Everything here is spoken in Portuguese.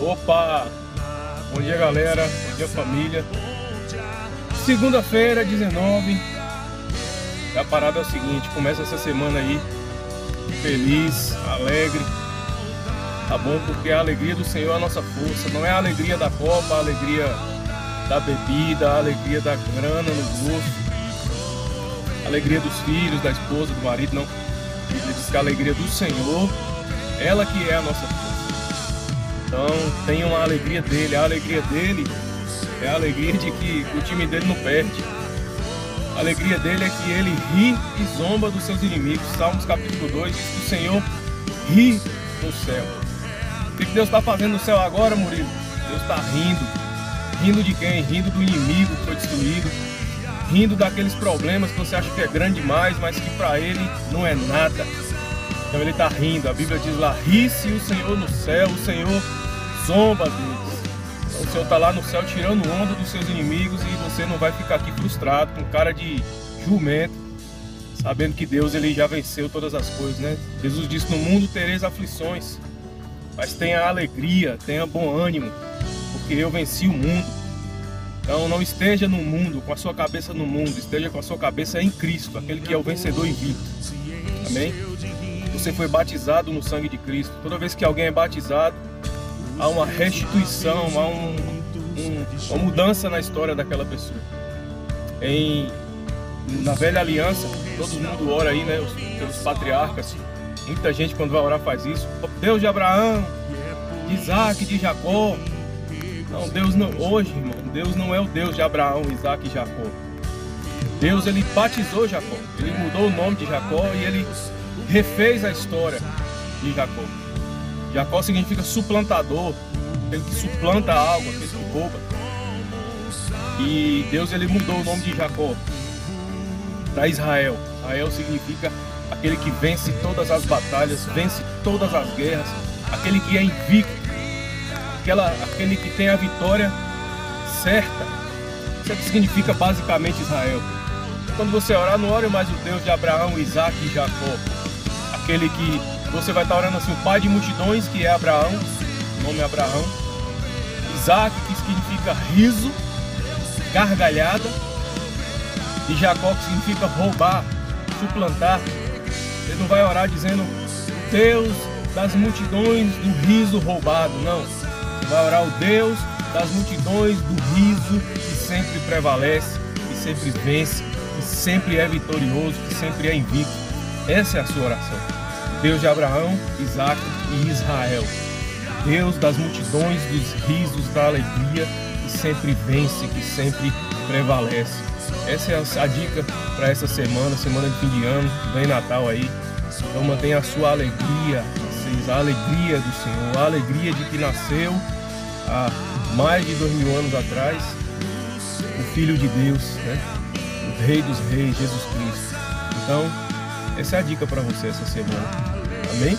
Opa! Bom dia, galera. Bom dia, família. Segunda-feira, 19. A parada é o seguinte: começa essa semana aí feliz, alegre. Tá bom? Porque a alegria do Senhor é a nossa força. Não é a alegria da copa, a alegria da bebida, a alegria da grana no bolso, a alegria dos filhos, da esposa, do marido. Não. Ele diz que a alegria do Senhor, ela que é a nossa força. Então tenham a alegria dele. A alegria dele é a alegria de que o time dele não perde. A alegria dele é que ele ri e zomba dos seus inimigos. Salmos capítulo 2 diz que o Senhor ri no céu. O que Deus está fazendo no céu agora, Murilo? Deus está rindo. Rindo de quem? Rindo do inimigo que foi destruído. Rindo daqueles problemas que você acha que é grande demais, mas que para ele não é nada. Então ele está rindo. A Bíblia diz lá: ri-se o Senhor no céu, o Senhor zomba deles. O Senhor está lá no céu tirando onda dos seus inimigos e você não vai ficar aqui frustrado, com cara de jumento, sabendo que Deus ele já venceu todas as coisas, né? Jesus disse: No mundo tereis aflições, mas tenha alegria, tenha bom ânimo, porque eu venci o mundo. Então não esteja no mundo, com a sua cabeça no mundo, esteja com a sua cabeça em Cristo, aquele que é o vencedor invicto. Amém? você foi batizado no sangue de Cristo. Toda vez que alguém é batizado, há uma restituição, há um, um, uma mudança na história daquela pessoa. Em, na velha aliança, todo mundo ora aí, né? Os, pelos patriarcas. Muita gente quando vai orar faz isso. Deus de Abraão, de Isaac, de Jacó. Não, Deus não. Hoje, irmão, Deus não é o Deus de Abraão, Isaac e Jacó. Deus ele batizou Jacó. Ele mudou o nome de Jacó e ele refez a história de Jacó. Jacó significa suplantador, aquele que suplanta algo, aquele que rouba. E Deus ele mudou o nome de Jacó para Israel. Israel significa aquele que vence todas as batalhas, vence todas as guerras, aquele que é invicto, aquela, aquele que tem a vitória certa. Isso é que significa basicamente Israel. Quando você orar, não ore mais o Deus de Abraão, Isaac e Jacó aquele que você vai estar orando assim, o pai de multidões, que é Abraão, o nome é Abraão. Isaac, que significa riso, gargalhada. E Jacó, que significa roubar, suplantar. Ele não vai orar dizendo Deus das multidões do riso roubado, não. Ele vai orar o Deus das multidões do riso que sempre prevalece, que sempre vence, que sempre é vitorioso, que sempre é invicto. Essa é a sua oração. Deus de Abraão, Isaac e Israel. Deus das multidões, dos risos, da alegria, que sempre vence, que sempre prevalece. Essa é a dica para essa semana, semana de fim de ano, vem Natal aí. Então mantenha a sua alegria, vocês, a alegria do Senhor, a alegria de que nasceu há mais de dois mil anos atrás o Filho de Deus, né? o Rei dos Reis, Jesus Cristo. Então, essa é a dica para você essa semana. Amém?